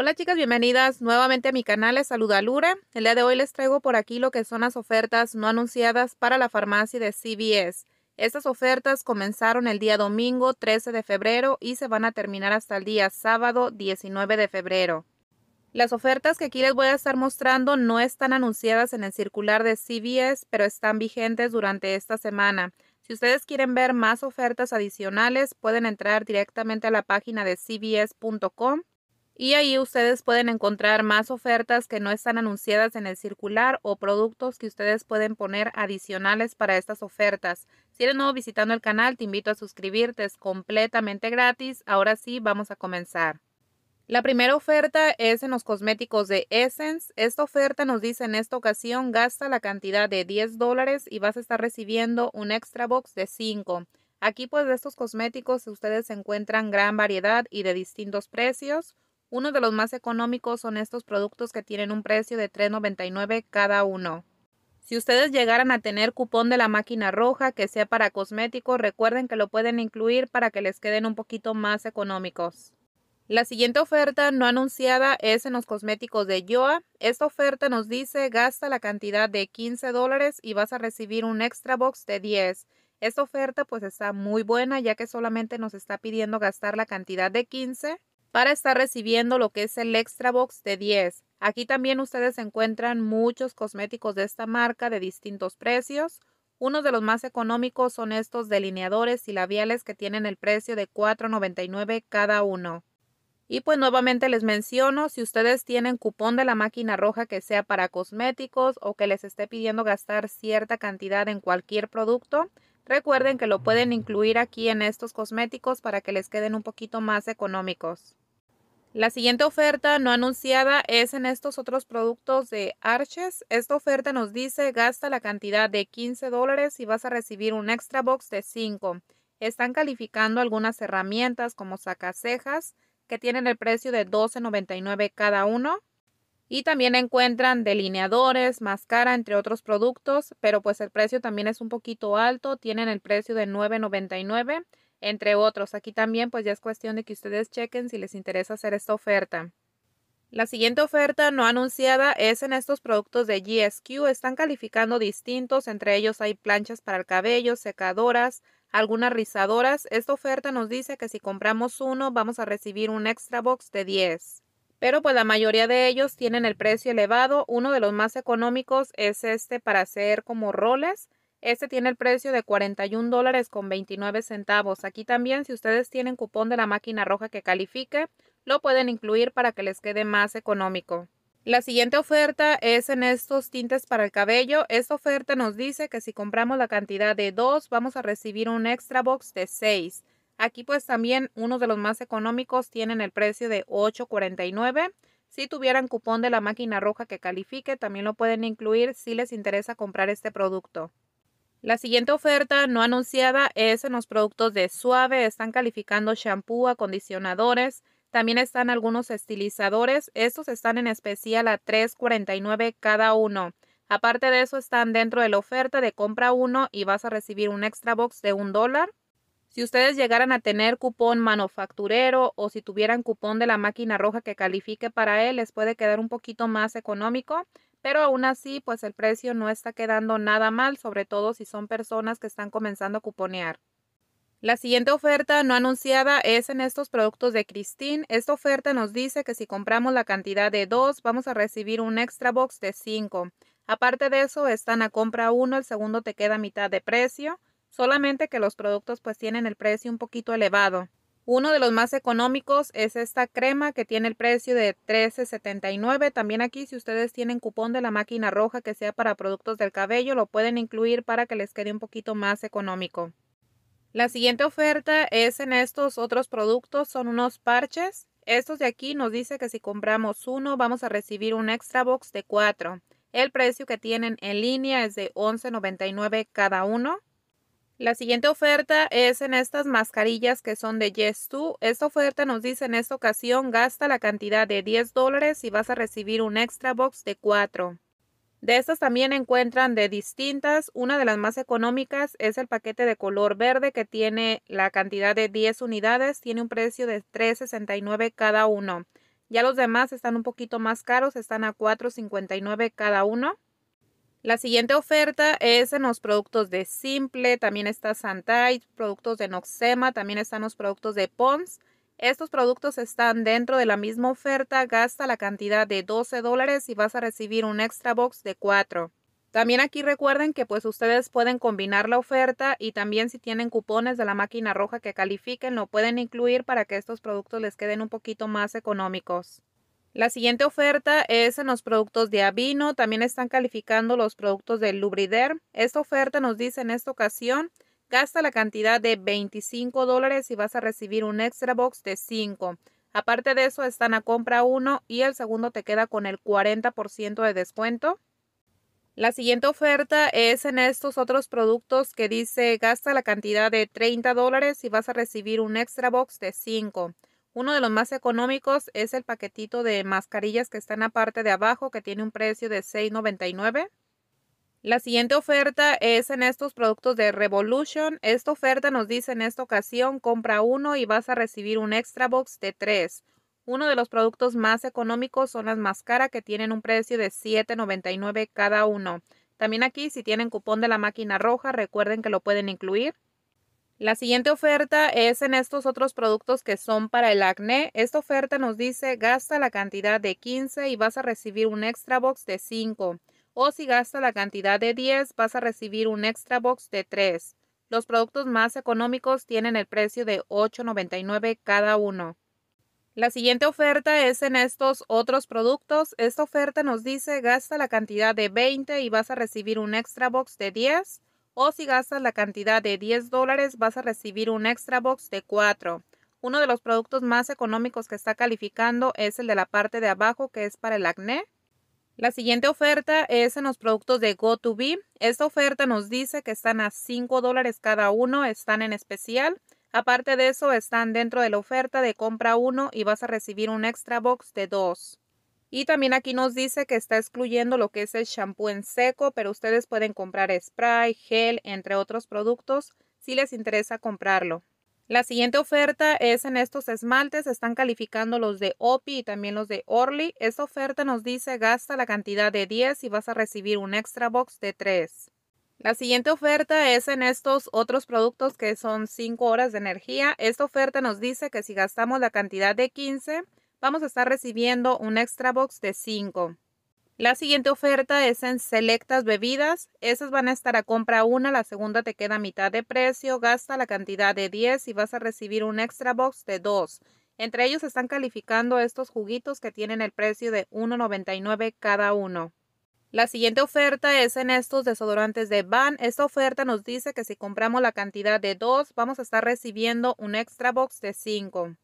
Hola chicas, bienvenidas nuevamente a mi canal, les saluda Lure. El día de hoy les traigo por aquí lo que son las ofertas no anunciadas para la farmacia de CVS. Estas ofertas comenzaron el día domingo 13 de febrero y se van a terminar hasta el día sábado 19 de febrero. Las ofertas que aquí les voy a estar mostrando no están anunciadas en el circular de CVS, pero están vigentes durante esta semana. Si ustedes quieren ver más ofertas adicionales, pueden entrar directamente a la página de cvs.com y ahí ustedes pueden encontrar más ofertas que no están anunciadas en el circular o productos que ustedes pueden poner adicionales para estas ofertas. Si eres nuevo visitando el canal, te invito a suscribirte, es completamente gratis. Ahora sí, vamos a comenzar. La primera oferta es en los cosméticos de Essence. Esta oferta nos dice en esta ocasión gasta la cantidad de 10 dólares y vas a estar recibiendo un extra box de 5. Aquí pues de estos cosméticos ustedes encuentran gran variedad y de distintos precios. Uno de los más económicos son estos productos que tienen un precio de $3.99 cada uno. Si ustedes llegaran a tener cupón de la máquina roja que sea para cosméticos, recuerden que lo pueden incluir para que les queden un poquito más económicos. La siguiente oferta no anunciada es en los cosméticos de Yoa. Esta oferta nos dice gasta la cantidad de 15 dólares y vas a recibir un extra box de 10. Esta oferta pues está muy buena ya que solamente nos está pidiendo gastar la cantidad de 15 para estar recibiendo lo que es el extra box de 10. Aquí también ustedes encuentran muchos cosméticos de esta marca de distintos precios. Uno de los más económicos son estos delineadores y labiales que tienen el precio de $4.99 cada uno. Y pues nuevamente les menciono, si ustedes tienen cupón de la máquina roja que sea para cosméticos o que les esté pidiendo gastar cierta cantidad en cualquier producto, recuerden que lo pueden incluir aquí en estos cosméticos para que les queden un poquito más económicos. La siguiente oferta no anunciada es en estos otros productos de Arches. Esta oferta nos dice gasta la cantidad de 15 dólares y vas a recibir un extra box de 5. Están calificando algunas herramientas como sacacejas que tienen el precio de $12.99 cada uno. Y también encuentran delineadores, máscara, entre otros productos, pero pues el precio también es un poquito alto. Tienen el precio de $9.99 entre otros. Aquí también pues ya es cuestión de que ustedes chequen si les interesa hacer esta oferta. La siguiente oferta no anunciada es en estos productos de GSQ. Están calificando distintos, entre ellos hay planchas para el cabello, secadoras, algunas rizadoras. Esta oferta nos dice que si compramos uno vamos a recibir un extra box de 10. Pero pues la mayoría de ellos tienen el precio elevado. Uno de los más económicos es este para hacer como roles. Este tiene el precio de 41 dólares con 29 centavos. Aquí también, si ustedes tienen cupón de la máquina roja que califique, lo pueden incluir para que les quede más económico. La siguiente oferta es en estos tintes para el cabello. Esta oferta nos dice que si compramos la cantidad de 2, vamos a recibir un extra box de 6. Aquí pues también uno de los más económicos tienen el precio de 8.49. Si tuvieran cupón de la máquina roja que califique, también lo pueden incluir si les interesa comprar este producto. La siguiente oferta no anunciada es en los productos de Suave. Están calificando shampoo, acondicionadores. También están algunos estilizadores. Estos están en especial a $3.49 cada uno. Aparte de eso, están dentro de la oferta de compra uno y vas a recibir un extra box de un dólar. Si ustedes llegaran a tener cupón manufacturero o si tuvieran cupón de la máquina roja que califique para él, les puede quedar un poquito más económico pero aún así pues el precio no está quedando nada mal, sobre todo si son personas que están comenzando a cuponear. La siguiente oferta no anunciada es en estos productos de Christine. Esta oferta nos dice que si compramos la cantidad de 2 vamos a recibir un extra box de 5. Aparte de eso están a compra 1, el segundo te queda mitad de precio, solamente que los productos pues tienen el precio un poquito elevado. Uno de los más económicos es esta crema que tiene el precio de $13.79. También aquí si ustedes tienen cupón de la máquina roja que sea para productos del cabello lo pueden incluir para que les quede un poquito más económico. La siguiente oferta es en estos otros productos, son unos parches. Estos de aquí nos dice que si compramos uno vamos a recibir un extra box de 4. El precio que tienen en línea es de $11.99 cada uno. La siguiente oferta es en estas mascarillas que son de Yes2. Esta oferta nos dice en esta ocasión gasta la cantidad de 10 dólares y vas a recibir un extra box de 4. De estas también encuentran de distintas. Una de las más económicas es el paquete de color verde que tiene la cantidad de 10 unidades. Tiene un precio de $3.69 cada uno. Ya los demás están un poquito más caros, están a $4.59 cada uno. La siguiente oferta es en los productos de Simple, también está Santai, productos de Noxema, también están los productos de Pons. Estos productos están dentro de la misma oferta, gasta la cantidad de 12 dólares y vas a recibir un extra box de 4. También aquí recuerden que pues ustedes pueden combinar la oferta y también si tienen cupones de la máquina roja que califiquen lo pueden incluir para que estos productos les queden un poquito más económicos. La siguiente oferta es en los productos de Avino. También están calificando los productos de Lubrider. Esta oferta nos dice en esta ocasión, gasta la cantidad de 25 dólares y vas a recibir un extra box de 5. Aparte de eso, están a compra uno y el segundo te queda con el 40% de descuento. La siguiente oferta es en estos otros productos que dice gasta la cantidad de 30 dólares y vas a recibir un extra box de 5. Uno de los más económicos es el paquetito de mascarillas que está en la parte de abajo que tiene un precio de $6.99. La siguiente oferta es en estos productos de Revolution. Esta oferta nos dice en esta ocasión compra uno y vas a recibir un extra box de tres. Uno de los productos más económicos son las máscaras que tienen un precio de $7.99 cada uno. También aquí si tienen cupón de la máquina roja recuerden que lo pueden incluir. La siguiente oferta es en estos otros productos que son para el acné. Esta oferta nos dice gasta la cantidad de 15 y vas a recibir un extra box de 5. O si gasta la cantidad de 10 vas a recibir un extra box de 3. Los productos más económicos tienen el precio de $8.99 cada uno. La siguiente oferta es en estos otros productos. Esta oferta nos dice gasta la cantidad de 20 y vas a recibir un extra box de 10 o si gastas la cantidad de 10 dólares vas a recibir un extra box de 4. Uno de los productos más económicos que está calificando es el de la parte de abajo que es para el acné. La siguiente oferta es en los productos de GoToBe. Esta oferta nos dice que están a 5 dólares cada uno, están en especial. Aparte de eso, están dentro de la oferta de compra uno y vas a recibir un extra box de 2. Y también aquí nos dice que está excluyendo lo que es el shampoo en seco, pero ustedes pueden comprar spray, gel, entre otros productos si les interesa comprarlo. La siguiente oferta es en estos esmaltes, están calificando los de OPI y también los de Orly. Esta oferta nos dice gasta la cantidad de 10 y vas a recibir un extra box de 3. La siguiente oferta es en estos otros productos que son 5 horas de energía. Esta oferta nos dice que si gastamos la cantidad de 15, vamos a estar recibiendo un extra box de 5. La siguiente oferta es en selectas bebidas. Esas van a estar a compra una, la segunda te queda a mitad de precio. Gasta la cantidad de 10 y vas a recibir un extra box de 2. Entre ellos están calificando estos juguitos que tienen el precio de $1.99 cada uno. La siguiente oferta es en estos desodorantes de Van. Esta oferta nos dice que si compramos la cantidad de 2 vamos a estar recibiendo un extra box de 5.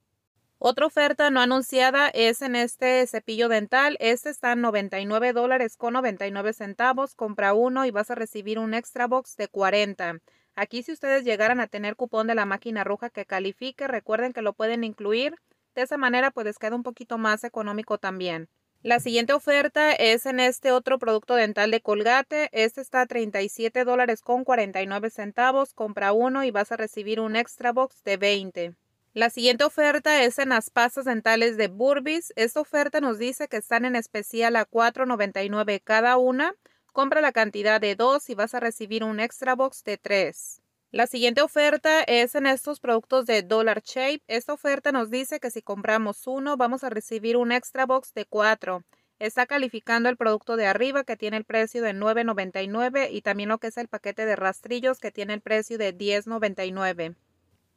Otra oferta no anunciada es en este cepillo dental. Este está en 99 dólares con 99 centavos. Compra uno y vas a recibir un extra box de 40. Aquí si ustedes llegaran a tener cupón de la máquina roja que califique, recuerden que lo pueden incluir. De esa manera pues queda un poquito más económico también. La siguiente oferta es en este otro producto dental de Colgate. Este está a 37 dólares con 49 centavos. Compra uno y vas a recibir un extra box de 20. La siguiente oferta es en las pastas dentales de Burbis. Esta oferta nos dice que están en especial a $4.99 cada una. Compra la cantidad de dos y vas a recibir un extra box de tres. La siguiente oferta es en estos productos de Dollar Shape. Esta oferta nos dice que si compramos uno vamos a recibir un extra box de cuatro. Está calificando el producto de arriba que tiene el precio de $9.99 y también lo que es el paquete de rastrillos que tiene el precio de $10.99.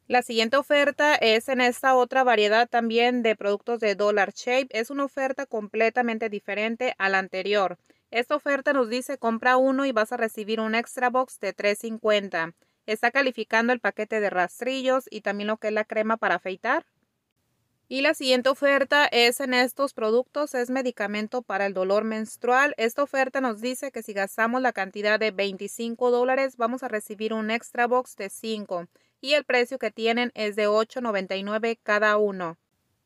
La siguiente oferta es en esta otra variedad también de productos de Dollar Shape. Es una oferta completamente diferente a la anterior. Esta oferta nos dice compra uno y vas a recibir un extra box de $3.50. Está calificando el paquete de rastrillos y también lo que es la crema para afeitar. Y la siguiente oferta es en estos productos, es medicamento para el dolor menstrual. Esta oferta nos dice que si gastamos la cantidad de 25 dólares vamos a recibir un extra box de 5 y el precio que tienen es de $8.99 cada uno.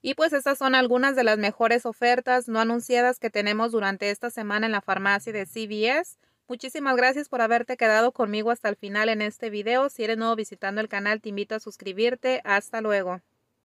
Y pues estas son algunas de las mejores ofertas no anunciadas que tenemos durante esta semana en la farmacia de CVS. Muchísimas gracias por haberte quedado conmigo hasta el final en este video. Si eres nuevo visitando el canal te invito a suscribirte. Hasta luego.